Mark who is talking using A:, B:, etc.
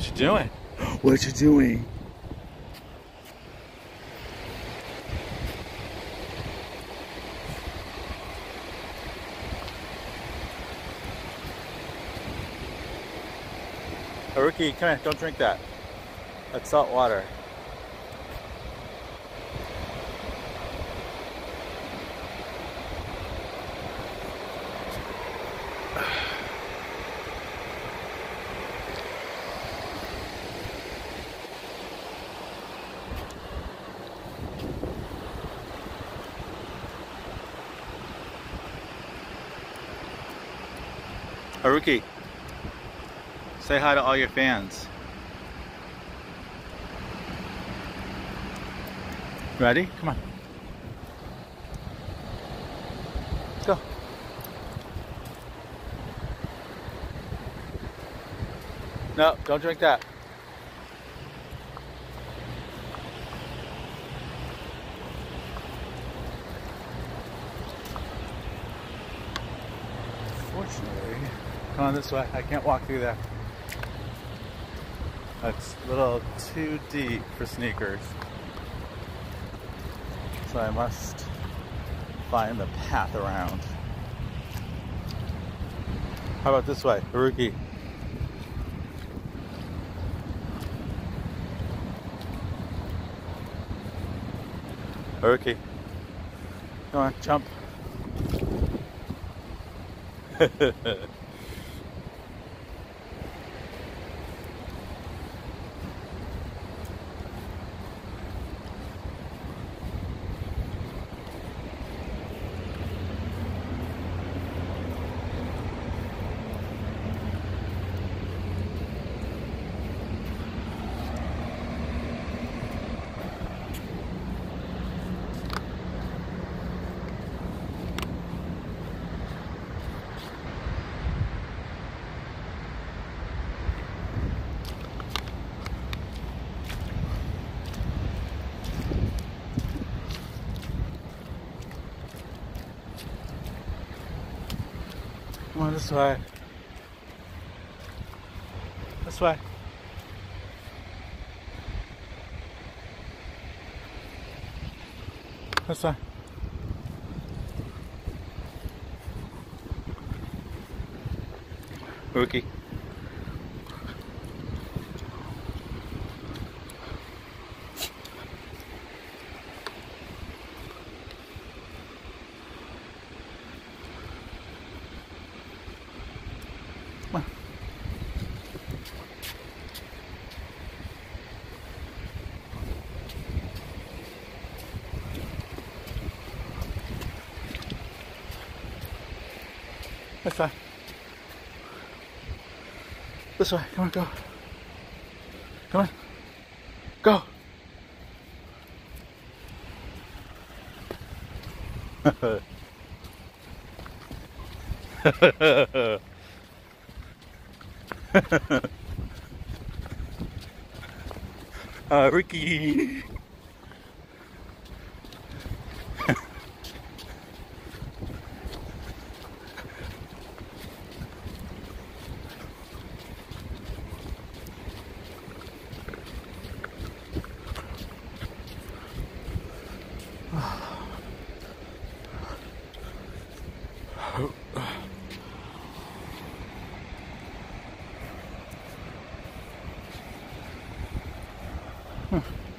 A: What you doing? What you doing? Haruki, come here, don't drink that. That's salt water. Haruki, say hi to all your fans. Ready? Come on. Go. No, don't drink that. Fortunately, come on this way. I can't walk through there. That's a little too deep for sneakers. So I must find the path around. How about this way, Haruki? Haruki. Come on, jump. Come on this way. This way. This way. Rookie. Come on. This way. This way. Come on, go. Come on. Go. uh, Ricky. Hmm.